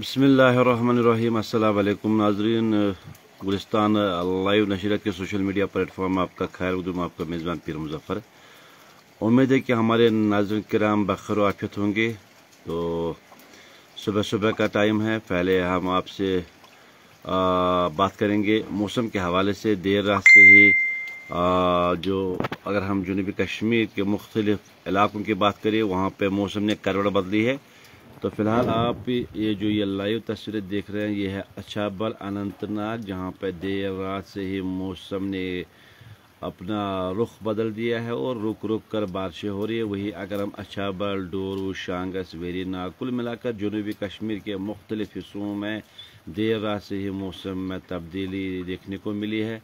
بسم اللہ الرحمن الرحیم، السلام علیکم ناظرین، گلستان لائیو نشرت کے سوشل میڈیا پلیٹ فارم آپ کا خیر ادوم آپ کا میزبان پیر مظفر۔ امید ہے کہ ہمارے ناظرین کرام بخر و عافیت ہوں گے۔ تو صبح صبح کا ٹائم ہے، پہلے ہم آپ سے بات کریں گے۔ موسم کے حوالے سے دیر رات سے ہی جو اگر ہم جنوبی کشمیر کے مختلف علاقوں کی بات کریں، وہاں پہ موسم نے کروڑ بدلی ہے۔ تو فی الحال آپ یہ جو یہ لائیو تصویریں دیکھ رہے ہیں یہ ہے اچھا بل اننت ناگ جہاں پہ دیر رات سے ہی موسم نے اپنا رخ بدل دیا ہے اور رک رک کر بارشیں ہو رہی ہے وہی اگر ہم اچھا بل ڈورو شانگس ویری ناگ کل ملا کر جنوبی کشمیر کے مختلف حصوں میں دیر رات سے ہی موسم میں تبدیلی دیکھنے کو ملی ہے۔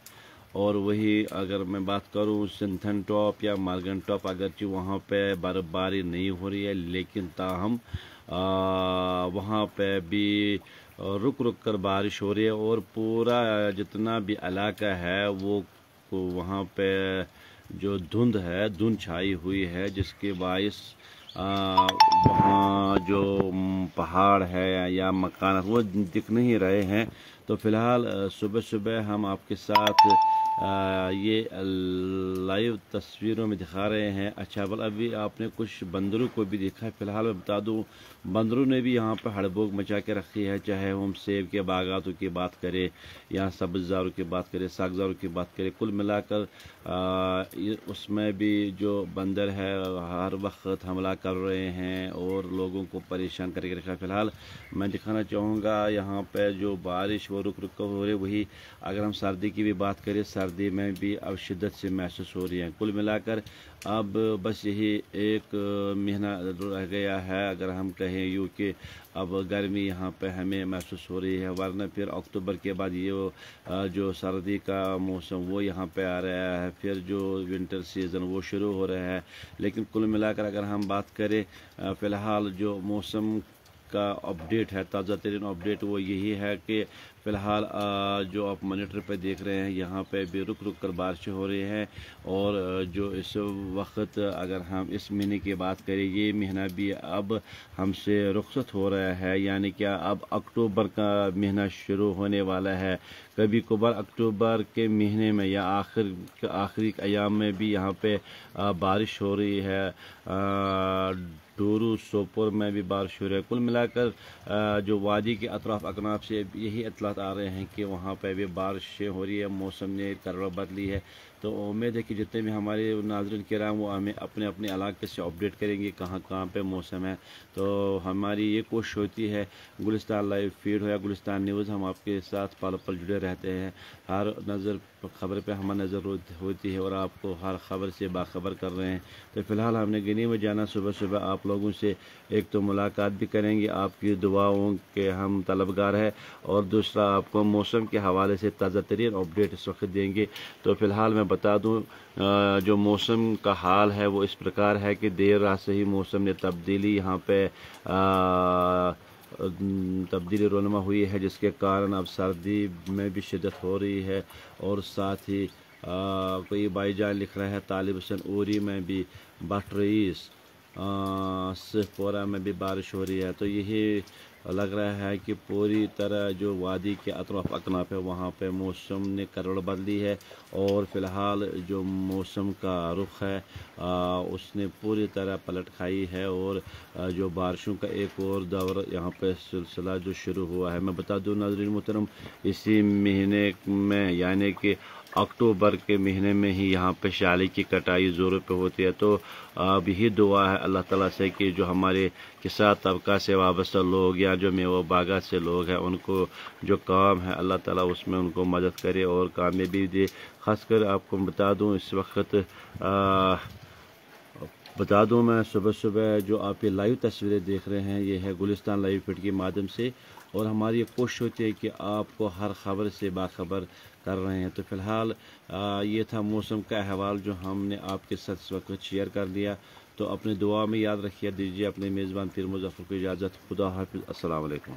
اور وہی اگر میں بات کروں سنتھن ٹاپ یا مارگن ٹاپ اگرچہ وہاں پہ برف باری نہیں ہو رہی ہے لیکن تاہم وہاں پہ بھی رک رک کر بارش ہو رہی ہے اور پورا جتنا بھی علاقہ ہے وہ وہاں پہ جو دھند ہے، دھند چھائی ہوئی ہے، جس کے باعث وہاں جو پہاڑ ہے یا مکان وہ دکھ نہیں رہے ہیں۔ تو فی الحال، صبح صبح ہم آپ کے ساتھ یہ لائیو تصویروں میں دکھا رہے ہیں۔ اچھا بل ابھی آپ نے کچھ بندروں کو بھی دیکھا ہے۔ فی الحال میں بتا دوں، بندروں نے بھی یہاں پہ ہڑبوگ مچا کے رکھی ہے۔ چاہے ہم سیب کے، باغاتوں کی بات کریں یا سبزاروں کی بات کریں ساگزاروں کی بات کریں کل ملا کر اس میں بھی جو بندر ہے، ہر وقت حملہ کر رہے ہیں اور لوگوں کو پریشان کر کے رکھا فی الحال میں دکھانا چاہوں گا، یہاں پہ جو بارش وہ رک رک ہو رہی وہی اگر ہم سردی کی بھی بات کریں سردی سردی میں بھی اب شدت سے محسوس ہو رہی ہیں۔ کل ملا کر اب بس یہی ایک مہینہ رہ گیا ہے۔ اگر ہم کہیں یوں کہ اب گرمی یہاں پہ ہمیں محسوس ہو رہی ہے، ورنہ پھر اکتوبر کے بعد یہ جو سردی کا موسم وہ یہاں پہ آ رہا ہے۔ پھر جو ونٹر سیزن وہ شروع ہو رہا ہے۔ لیکن کل ملا کر اگر ہم بات کریں فی الحال جو موسم کا اپڈیٹ ہے، تازہ ترین اپڈیٹ وہ یہی ہے کہ فی الحال جو آپ مانیٹر پہ دیکھ رہے ہیں، یہاں پہ بھی رک رک کر بارشیں ہو رہی ہیں اور جو اس وقت اگر ہم اس مہینے کی بات کریں، یہ مہینہ بھی اب ہم سے رخصت ہو رہا ہے یعنی کہ اب اکتوبر کا مہینہ شروع ہونے والا ہے۔ کبھی کبھار اکتوبر کے مہینے میں یا آخر، آخری ایام میں بھی یہاں پہ بارش ہو رہی ہے۔ ڈورو سوپور میں بھی بارش ہو رہی ہے۔ کل ملا کر جو وادی کے اطراف اکناف سے یہی اطلاعات آ رہے ہیں کہ وہاں پہ بھی بارشیں ہو رہی ہے، موسم نے کروڑ بدلی ہے۔ تو امید ہے کہ جتنے بھی ہمارے ناظرین کرام وہ ہمیں اپنے اپنے علاقے سے اپڈیٹ کریں گے، کہاں کہاں پہ موسم ہے۔ تو ہماری یہ کوشش ہوتی ہے، گلستان لائیو فیڈ ہو یا گلستان نیوز، ہم آپ کے ساتھ پال پل جڑے رہتے ہیں۔ ہر نظر خبر پہ ہمیں نظر ہوتی ہے اور آپ کو ہر خبر سے باخبر کر رہے ہیں۔ تو فی الحال ہم نے گنی میں جانا، صبح صبح آپ لوگوں سے ایک تو ملاقات بھی کریں گے، آپ کی دعاؤں کے ہم طلبگار ہے اور دوسرا آپ کو موسم کے حوالے سے تازہ ترین اپڈیٹ اس وقت دیں گے۔ تو فی الحال میں بتا دوں جو موسم کا حال ہے وہ اس پرکار ہے کہ دیر رات سے ہی موسم نے تبدیلی یہاں پہ تبدیلی رونما ہوئی ہے، جس کے کارن اب سردی میں بھی شدت ہو رہی ہے اور ساتھ ہی کوئی بائی جان لکھ رہا ہے طالب حسن اوری میں بھی بٹ رئیس صرف پورا میں بھی بارش ہو رہی ہے۔ تو یہی لگ رہا ہے کہ پوری طرح جو وادی کے اطراف اکناف ہے، وہاں پہ موسم نے کروڑ بدلی ہے۔ اور فی الحال جو موسم کا رخ ہے اس نے پوری طرح پلٹ کھائی ہے۔ اور جو بارشوں کا ایک اور دور یہاں پہ سلسلہ جو شروع ہوا ہے، میں بتا دوں ناظرین محترم، اسی مہینے میں یعنی کہ اکتوبر کے مہینے میں ہی یہاں پہ شالی کی کٹائی زوروں پہ ہوتی ہے۔ تو اب یہی دعا ہے اللہ تعالیٰ سے کہ جو ہمارے کسان طبقہ سے وابستہ لوگ یا جو میوہ باغات سے لوگ ہیں، ان کو جو کام ہے اللہ تعالیٰ اس میں ان کو مدد کرے اور کامیابی دے۔ خاص کر آپ کو بتا دوں اس وقت بتا دوں میں صبح صبح جو آپ یہ لائیو تصویریں دیکھ رہے ہیں، یہ ہے گلستان لائیو فٹ کے مادھیم سے۔ اور ہماری یہ کوشش ہوتی ہے کہ آپ کو ہر خبر سے باخبر کر رہے ہیں۔ تو فی الحال یہ تھا موسم کا احوال جو ہم نے آپ کے ساتھ اس وقت شیئر کر دیا۔ تو اپنے دعا میں یاد رکھیے، دیجیے اپنے میزبان پیر مظفر کو اجازت۔ خدا حافظ۔ السلام علیکم۔